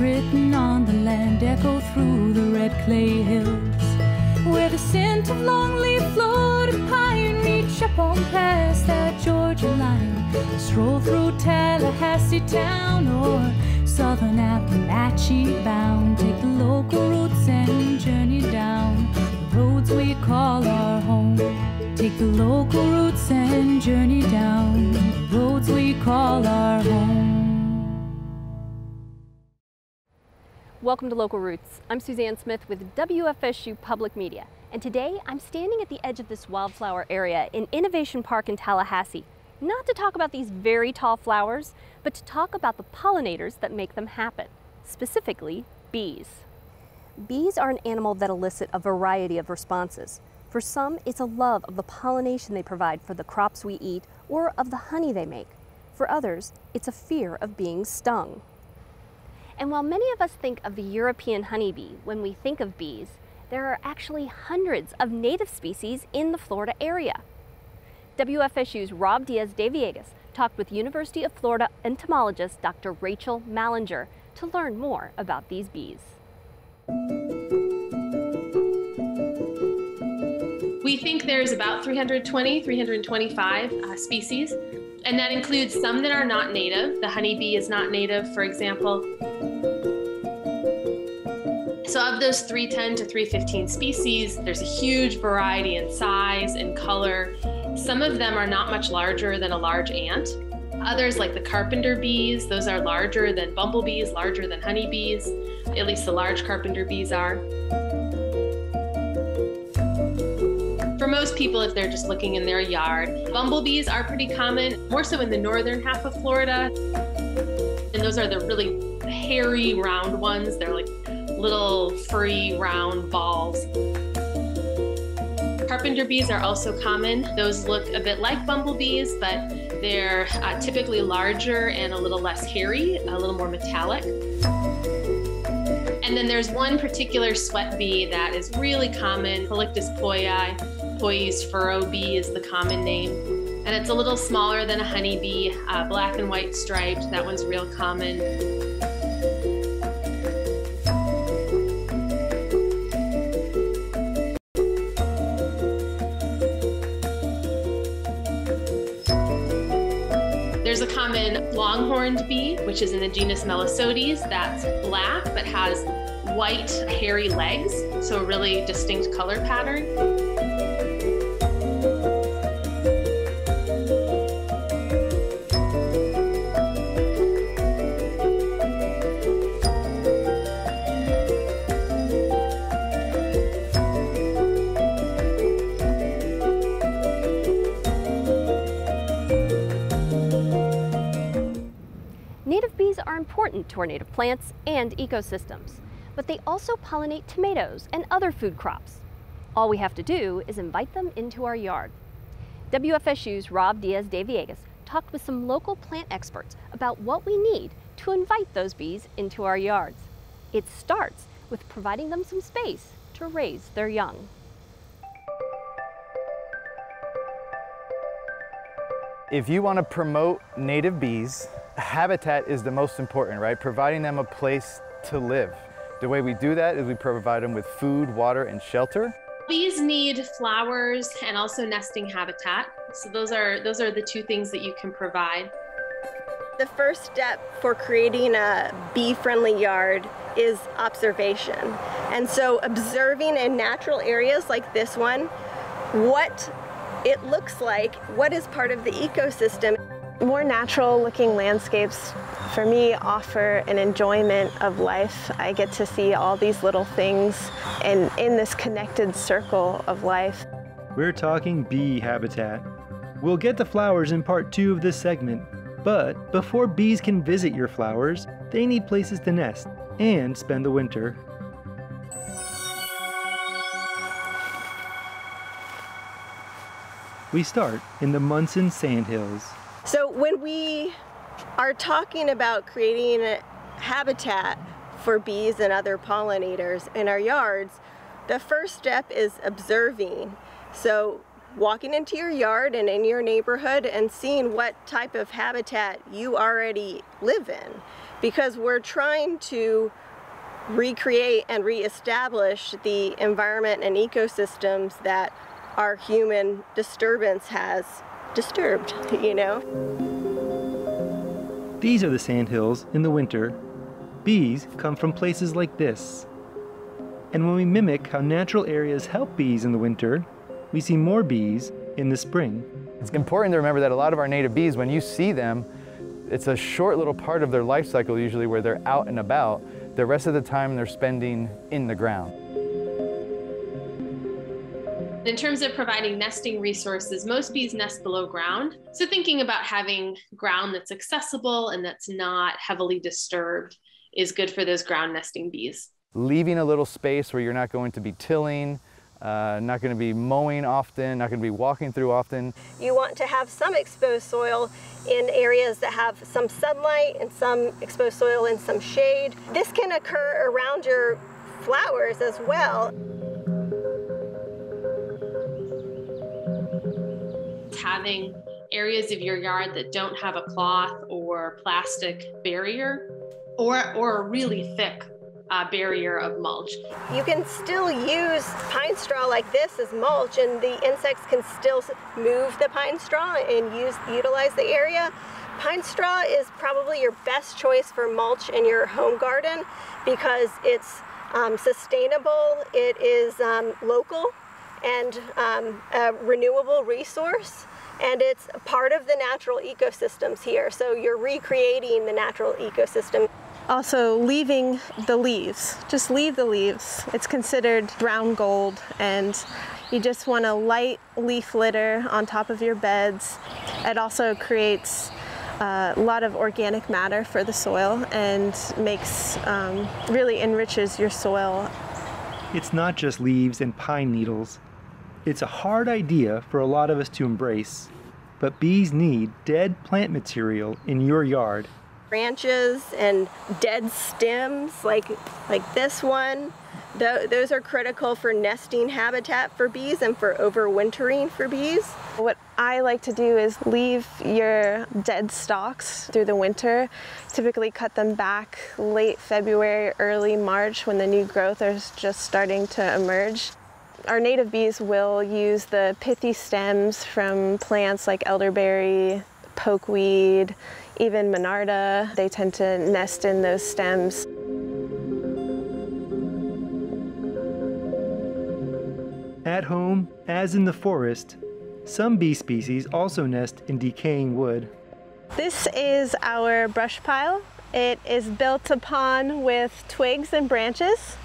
written on the land echo through the red clay hills. Where the scent of longleaf Florida pine reach up on past that Georgia line. Stroll through Tallahassee town or southern Appalachia bound. Take the local routes and journey down the roads we call our home. Take the local routes and journey down the roads we call our home. Welcome to Local Routes. I'm Suzanne Smith with WFSU Public Media, and today I'm standing at the edge of this wildflower area in Innovation Park in Tallahassee, not to talk about these very tall flowers, but to talk about the pollinators that make them happen, specifically bees. Bees are an animal that elicit a variety of responses. For some, it's a love of the pollination they provide for the crops we eat or of the honey they make. For others, it's a fear of being stung. And while many of us think of the European honeybee when we think of bees, there are actually hundreds of native species in the Florida area. WFSU's Rob Diaz de Villegas talked with University of Florida entomologist Dr. Rachel Mallinger to learn more about these bees. We think there's about 320, 325 uh, species, and that includes some that are not native. The honeybee is not native, for example. So, of those 310 to 315 species, there's a huge variety in size and color. Some of them are not much larger than a large ant. Others, like the carpenter bees, those are larger than bumblebees, larger than honeybees. At least the large carpenter bees are. For most people, if they're just looking in their yard, bumblebees are pretty common, more so in the northern half of Florida. And those are the really hairy, round ones. They're like little furry, round balls. Carpenter bees are also common. Those look a bit like bumblebees, but they're uh, typically larger and a little less hairy, a little more metallic. And then there's one particular sweat bee that is really common, Halictus poeyi. Poey's furrow bee is the common name. And it's a little smaller than a honeybee, uh, black and white striped. That one's real common. Longhorned bee, which is in the genus Melissodes. That's black but has white hairy legs, so a really distinct color pattern. Important to our native plants and ecosystems, but they also pollinate tomatoes and other food crops. All we have to do is invite them into our yard. WFSU's Rob Diaz de Villegas talked with some local plant experts about what we need to invite those bees into our yards. It starts with providing them some space to raise their young. If you want to promote native bees, habitat is the most important, right? Providing them a place to live. The way we do that is we provide them with food, water, and shelter. Bees need flowers and also nesting habitat. So those are those are the two things that you can provide. The first step for creating a bee-friendly yard is observation. And so observing in natural areas like this one, what it looks like, what is part of the ecosystem. More natural looking landscapes for me offer an enjoyment of life. I get to see all these little things and in this connected circle of life. We're talking bee habitat. We'll get to flowers in part two of this segment, but before bees can visit your flowers, they need places to nest and spend the winter. We start in the Munson Sandhills. So when we are talking about creating a habitat for bees and other pollinators in our yards, the first step is observing. So walking into your yard and in your neighborhood and seeing what type of habitat you already live in. because we're trying to recreate and reestablish the environment and ecosystems that our human disturbance has disturbed, you know? These are the sandhills in the winter. Bees come from places like this. And when we mimic how natural areas help bees in the winter, we see more bees in the spring. It's important to remember that a lot of our native bees, when you see them, it's a short little part of their life cycle usually where they're out and about. The rest of the time they're spending in the ground. In terms of providing nesting resources, most bees nest below ground. So thinking about having ground that's accessible and that's not heavily disturbed is good for those ground nesting bees. Leaving a little space where you're not going to be tilling, uh, not going to be mowing often, not going to be walking through often. You want to have some exposed soil in areas that have some sunlight and some exposed soil and some shade. This can occur around your flowers as well. Having areas of your yard that don't have a cloth or plastic barrier or, or a really thick uh, barrier of mulch. You can still use pine straw like this as mulch and the insects can still move the pine straw and use utilize the area. Pine straw is probably your best choice for mulch in your home garden because it's um, sustainable, it is um, local and um, a renewable resource and it's part of the natural ecosystems here. So you're recreating the natural ecosystem. Also, leaving the leaves. Just leave the leaves. It's considered brown gold, and you just want a light leaf litter on top of your beds. It also creates uh, a lot of organic matter for the soil and makes um, really enriches your soil. It's not just leaves and pine needles. It's a hard idea for a lot of us to embrace, but bees need dead plant material in your yard branches and dead stems like, like this one. Th those are critical for nesting habitat for bees and for overwintering for bees. What I like to do is leave your dead stalks through the winter. Typically cut them back late February, early March when the new growth is just starting to emerge. Our native bees will use the pithy stems from plants like elderberry, pokeweed, even Monarda. They tend to nest in those stems. At home, as in the forest, some bee species also nest in decaying wood. This is our brush pile. It is built upon with twigs and branches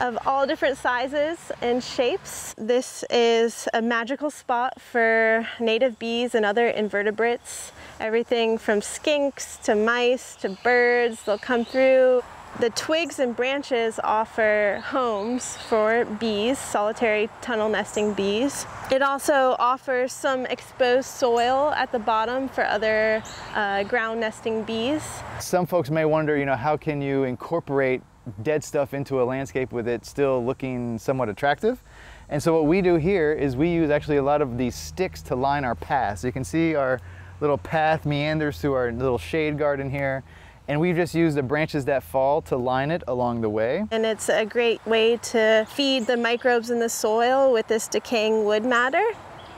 of all different sizes and shapes. This is a magical spot for native bees and other invertebrates. Everything from skinks to mice to birds, they'll come through. The twigs and branches offer homes for bees, solitary tunnel nesting bees. It also offers some exposed soil at the bottom for other uh, ground nesting bees. Some folks may wonder, you know, how can you incorporate dead stuff into a landscape with it still looking somewhat attractive. And so what we do here is we use actually a lot of these sticks to line our path. So you can see our little path meanders through our little shade garden here. And we've just used the branches that fall to line it along the way. And it's a great way to feed the microbes in the soil with this decaying wood matter.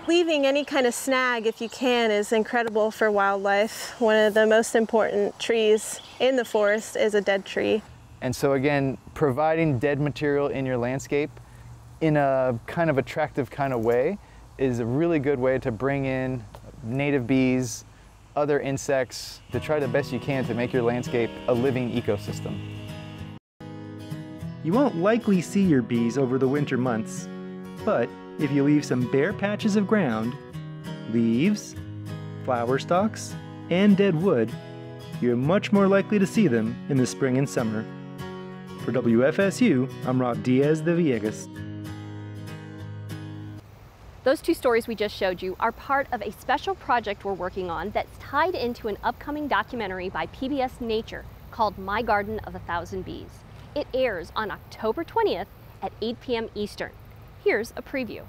Leaving any kind of snag, if you can, is incredible for wildlife. One of the most important trees in the forest is a dead tree. And so again, providing dead material in your landscape in a kind of attractive kind of way is a really good way to bring in native bees, other insects, to try the best you can to make your landscape a living ecosystem. You won't likely see your bees over the winter months, but if you leave some bare patches of ground, leaves, flower stalks, and dead wood, you're much more likely to see them in the spring and summer. For WFSU, I'm Rob Diaz de Villegas. Those two stories we just showed you are part of a special project we're working on that's tied into an upcoming documentary by PBS Nature called My Garden of a Thousand Bees. It airs on October 20th at 8 p.m. Eastern. Here's a preview.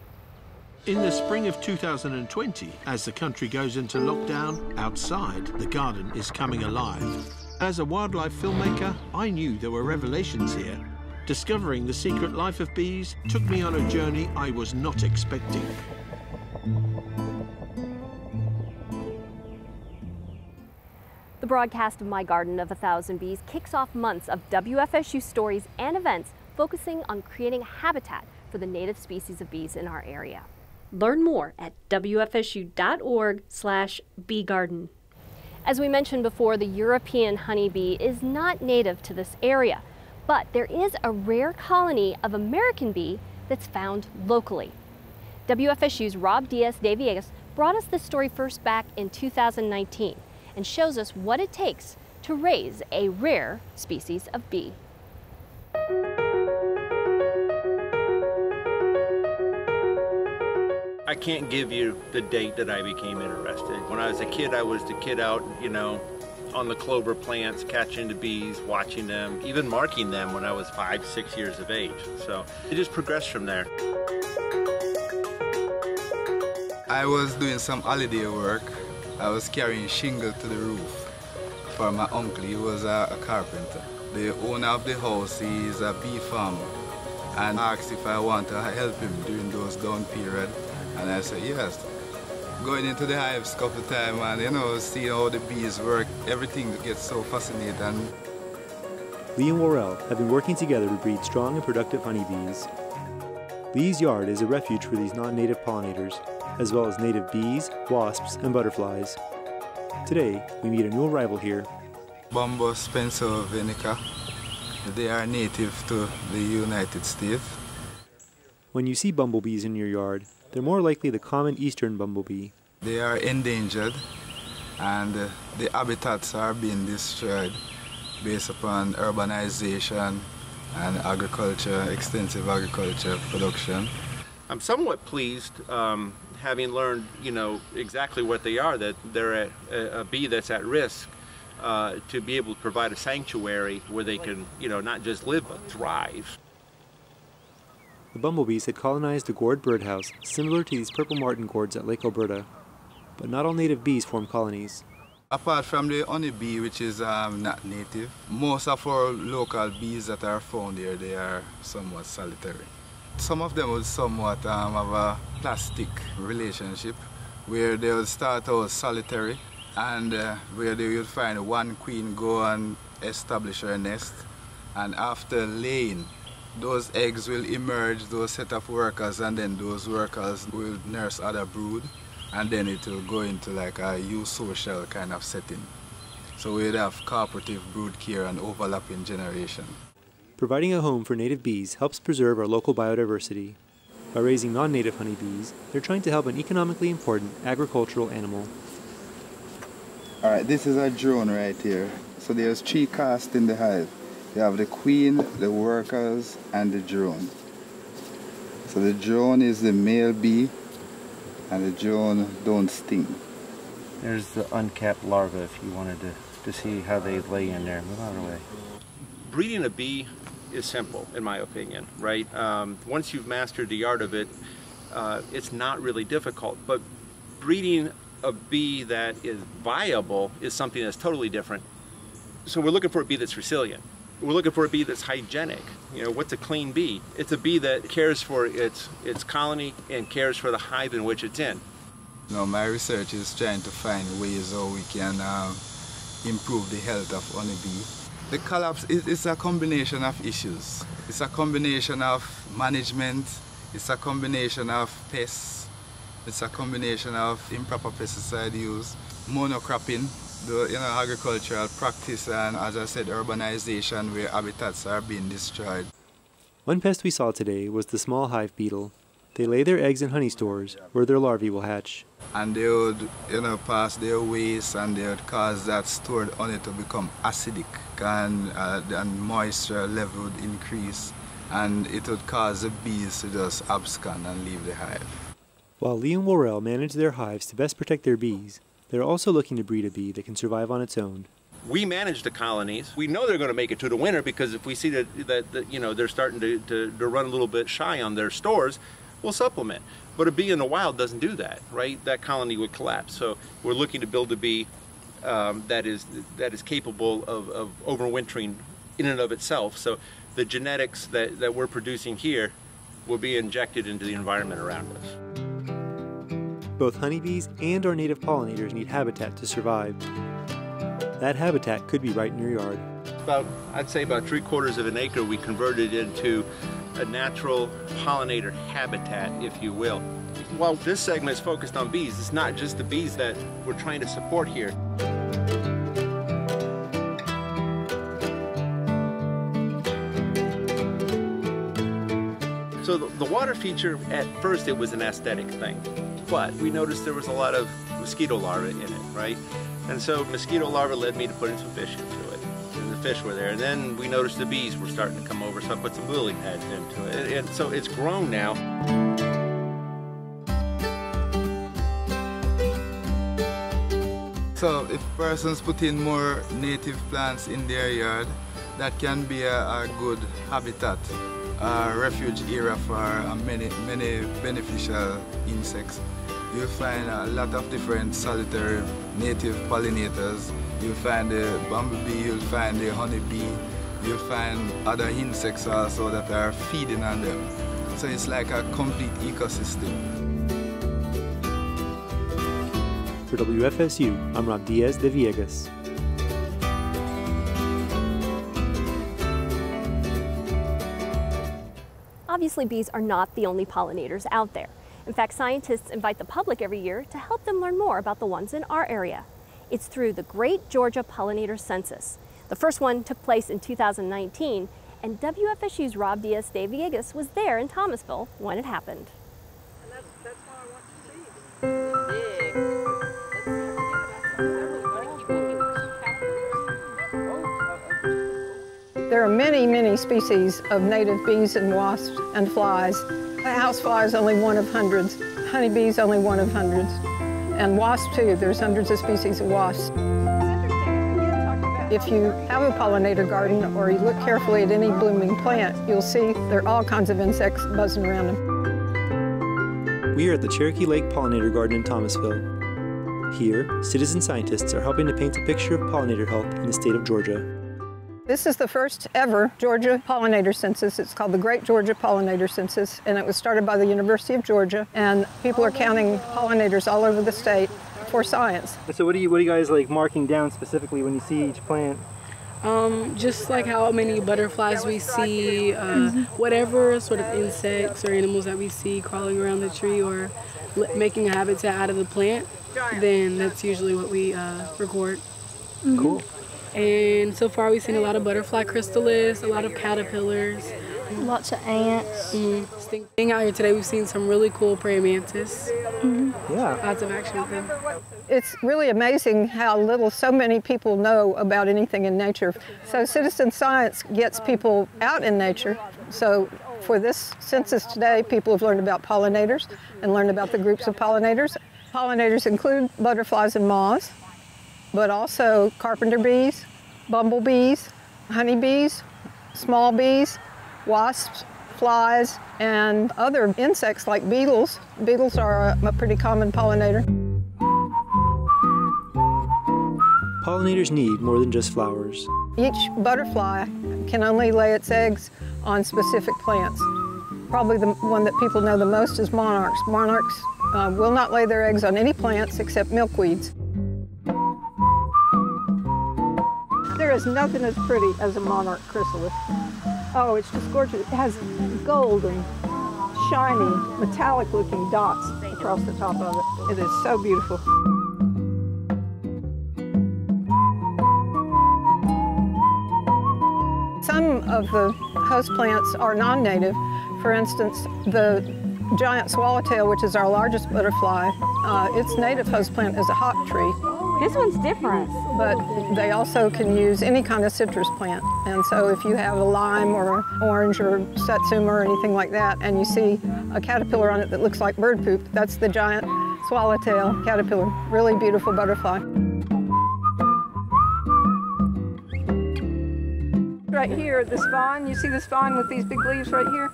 In the spring of 2020, as the country goes into lockdown, outside, the garden is coming alive. As a wildlife filmmaker, I knew there were revelations here. Discovering the secret life of bees took me on a journey I was not expecting. The broadcast of My Garden of a Thousand Bees kicks off months of WFSU stories and events focusing on creating habitat for the native species of bees in our area. Learn more at wfsu.org slash beegarden. As we mentioned before, the European honeybee is not native to this area, but there is a rare colony of American bee that's found locally. WFSU's Rob Diaz de Villegas brought us this story first back in 2019 and shows us what it takes to raise a rare species of bee. I can't give you the date that I became interested. When I was a kid, I was the kid out, you know, on the clover plants, catching the bees, watching them, even marking them when I was five, six years of age. So it just progressed from there. I was doing some holiday work. I was carrying shingle to the roof for my uncle. He was a, a carpenter. The owner of the house is a bee farmer and asked if I want to help him during those down period. And I said yes. Going into the hives a couple of times and you know, seeing how the bees work, everything gets so fascinating. Lee and Worrell have been working together to breed strong and productive honeybees. Lee's yard is a refuge for these non-native pollinators, as well as native bees, wasps, and butterflies. Today, we meet a new arrival here. Bombus pennsylvanica. They are native to the United States. When you see bumblebees in your yard, they're more likely the common eastern bumblebee. They are endangered and uh, the habitats are being destroyed based upon urbanization and agriculture, extensive agriculture production. I'm somewhat pleased, um, having learned, you know, exactly what they are, that they're a, a bee that's at risk, uh, to be able to provide a sanctuary where they can, you know, not just live but thrive. The bumblebees had colonized a gourd birdhouse similar to these purple martin gourds at Lake Alberta, but not all native bees form colonies. Apart from the honeybee, which is um, not native, most of our local bees that are found here, they are somewhat solitary. Some of them would somewhat um, have a plastic relationship where they would start out solitary and uh, where they would find one queen go and establish her nest and after laying those eggs will emerge, those set of workers, and then those workers will nurse other brood, and then it will go into like a eusocial kind of setting. So we'd have cooperative brood care and overlapping generation. Providing a home for native bees helps preserve our local biodiversity. By raising non-native honeybees, they're trying to help an economically important agricultural animal. All right, this is a drone right here. So there's three castes in the hive. You have the queen, the workers, and the drone. So the drone is the male bee, and the drone don't sting. There's the uncapped larva if you wanted to, to see how they lay in there. Move out of the way. Breeding a bee is simple, in my opinion, right? Um, once you've mastered the art of it, uh, it's not really difficult. But breeding a bee that is viable is something that's totally different. So we're looking for a bee that's resilient. We're looking for a bee that's hygienic. You know, what's a clean bee? It's a bee that cares for its its colony and cares for the hive in which it's in. You know, my research is trying to find ways how we can um, improve the health of honeybee. The collapse is, is a combination of issues. It's a combination of management, it's a combination of pests, it's a combination of improper pesticide use, monocropping, the you know, agricultural practice and as I said urbanization where habitats are being destroyed. One pest we saw today was the small hive beetle. They lay their eggs in honey stores where their larvae will hatch. And they would you know pass their waste and they would cause that stored honey to become acidic and, uh, and moisture level would increase and it would cause the bees to just abscond and leave the hive. While Lee and Worrell manage their hives to best protect their bees, they're also looking to breed a bee that can survive on its own. We manage the colonies. We know they're going to make it to the winter because if we see that, that, that you know they're starting to, to, to run a little bit shy on their stores, we'll supplement. But a bee in the wild doesn't do that, right? That colony would collapse. So we're looking to build a bee um, that is that is capable of, of overwintering in and of itself. So the genetics that, that we're producing here will be injected into the environment around us. Both honeybees and our native pollinators need habitat to survive. That habitat could be right in your yard. About, I'd say about three quarters of an acre we converted into a natural pollinator habitat, if you will. While this segment is focused on bees, it's not just the bees that we're trying to support here. So the, the water feature, at first it was an aesthetic thing, but we noticed there was a lot of mosquito larvae in it, right? And so mosquito larvae led me to putting some fish into it. And the fish were there. And then we noticed the bees were starting to come over, so I put some lily pads into it. And so it's grown now. So if persons put in more native plants in their yard, that can be a, a good habitat, a refuge area for many, many beneficial insects. You'll find a lot of different solitary native pollinators. You'll find the bumblebee, you'll find the honeybee, you'll find other insects also that are feeding on them. So it's like a complete ecosystem. For WFSU, I'm Rob Diaz de Villegas. Obviously, bees are not the only pollinators out there. In fact, scientists invite the public every year to help them learn more about the ones in our area. It's through the Great Georgia Pollinator Census. The first one took place in 2019, and WFSU's Rob Diaz de Villegas was there in Thomasville when it happened. And that's, that's I want to see. yeah. There are many, many species of native bees and wasps and flies. A housefly is only one of hundreds. Honeybees only one of hundreds. And wasps too, there's hundreds of species of wasps. If you have a pollinator garden or you look carefully at any blooming plant, you'll see there are all kinds of insects buzzing around them. We are at the Cherokee Lake Pollinator Garden in Thomasville. Here, citizen scientists are helping to paint a picture of pollinator health in the state of Georgia. This is the first ever Georgia pollinator census. It's called the Great Georgia Pollinator Census, and it was started by the University of Georgia. And people are counting pollinators all over the state for science. So, what are you what are you guys like marking down specifically when you see each plant? Um, just like how many butterflies we see, uh, whatever sort of insects or animals that we see crawling around the tree or making a habitat out of the plant, then that's usually what we uh, record. Mm-hmm. Cool. And so far we've seen a lot of butterfly chrysalis, a lot of caterpillars. Lots of ants. Mm-hmm. Being out here today, we've seen some really cool praying mantis. Mm-hmm. Yeah. Lots of action with them. It's really amazing how little so many people know about anything in nature. So citizen science gets people out in nature. So for this census today, people have learned about pollinators and learned about the groups of pollinators. Pollinators include butterflies and moths, but also carpenter bees, bumblebees, honeybees, small bees, wasps, flies, and other insects like beetles. Beetles are a, a pretty common pollinator. Pollinators need more than just flowers. Each butterfly can only lay its eggs on specific plants. Probably the one that people know the most is monarchs. Monarchs uh, will not lay their eggs on any plants except milkweeds. Is nothing as pretty as a monarch chrysalis. Oh, it's just gorgeous. It has gold and shiny, metallic looking dots across the top of it. It is so beautiful. Some of the host plants are non-native. For instance, the giant swallowtail, which is our largest butterfly, uh, its native host plant is a hop tree. This one's different. But they also can use any kind of citrus plant. And so if you have a lime or orange or satsuma or anything like that, and you see a caterpillar on it that looks like bird poop, that's the giant swallowtail caterpillar. Really beautiful butterfly. Right here, this vine, you see this vine with these big leaves right here?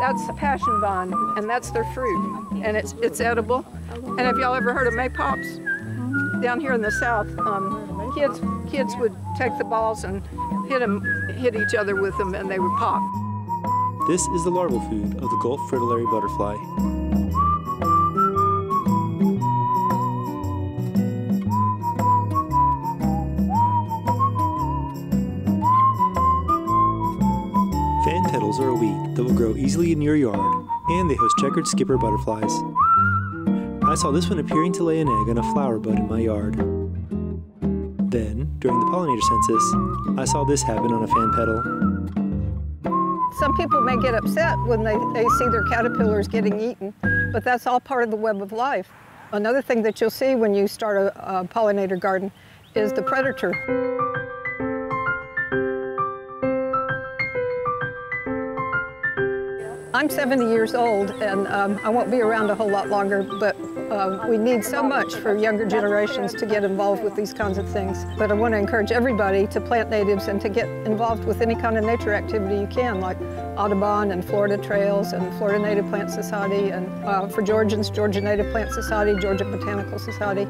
That's a passion vine, and that's their fruit. And it's, it's edible. And have y'all ever heard of maypops? Down here in the south, um, kids kids would take the balls and hit them, hit each other with them, and they would pop. This is the larval food of the Gulf fritillary butterfly. Fan petals are a weed that will grow easily in your yard, and they host checkered skipper butterflies. I saw this one appearing to lay an egg on a flower bud in my yard. Then, during the pollinator census, I saw this happen on a fan petal. Some people may get upset when they, they see their caterpillars getting eaten, but that's all part of the web of life. Another thing that you'll see when you start a, a pollinator garden is the predator. I'm 70 years old and um, I won't be around a whole lot longer, but uh, we need so much for younger generations to get involved with these kinds of things. But I want to encourage everybody to plant natives and to get involved with any kind of nature activity you can, like Audubon and Florida Trails and Florida Native Plant Society, and uh, for Georgians, Georgia Native Plant Society, Georgia Botanical Society.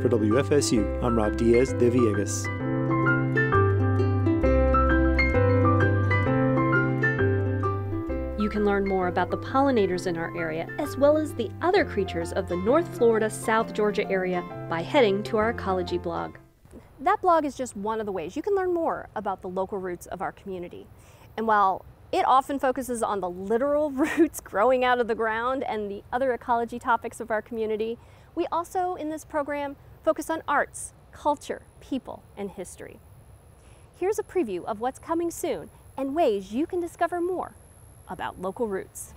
For WFSU, I'm Rob Diaz de Villegas. About the pollinators in our area, as well as the other creatures of the North Florida, South Georgia area by heading to our ecology blog. That blog is just one of the ways you can learn more about the local roots of our community. And while it often focuses on the literal roots growing out of the ground and the other ecology topics of our community, we also in this program focus on arts, culture, people, and history. Here's a preview of what's coming soon and ways you can discover more about local roots.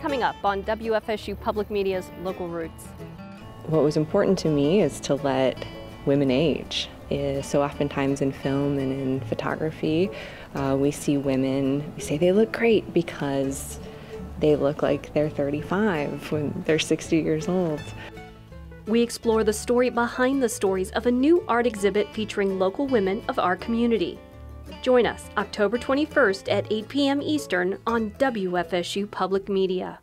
Coming up on WFSU Public Media's Local Routes. What was important to me is to let women age. Eh, So oftentimes in film and in photography, uh, we see women, we say they look great because they look like they're 35 when they're 60 years old. We explore the story behind the stories of a new art exhibit featuring local women of our community. Join us October 21st at 8 p.m. Eastern on WFSU Public Media.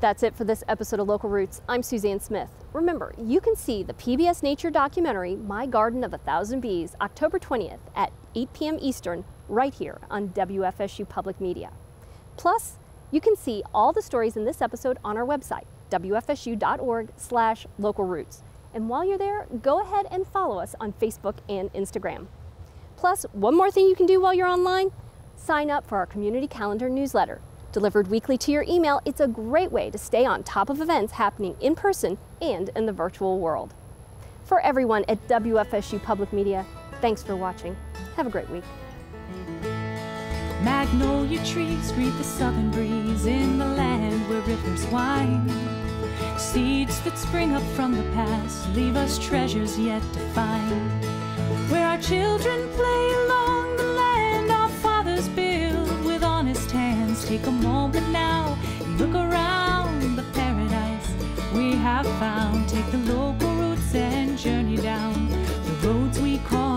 That's it for this episode of Local Routes. I'm Suzanne Smith. Remember, you can see the PBS Nature documentary, My Garden of a Thousand Bees, October 20th at 8 p.m. Eastern, right here on WFSU Public Media. Plus, you can see all the stories in this episode on our website, wfsu.org slash local routes. And while you're there, go ahead and follow us on Facebook and Instagram. Plus, one more thing you can do while you're online sign up for our community calendar newsletter. Delivered weekly to your email, it's a great way to stay on top of events happening in person and in the virtual world. For everyone at WFSU Public Media, thanks for watching. Have a great week. Magnolia trees greet the southern breeze in the land where rivers wind. Seeds that spring up from the past leave us treasures yet to find children play along the land our fathers built with honest hands. Take a moment now and look around the paradise we have found. Take the local routes and journey down the roads we call.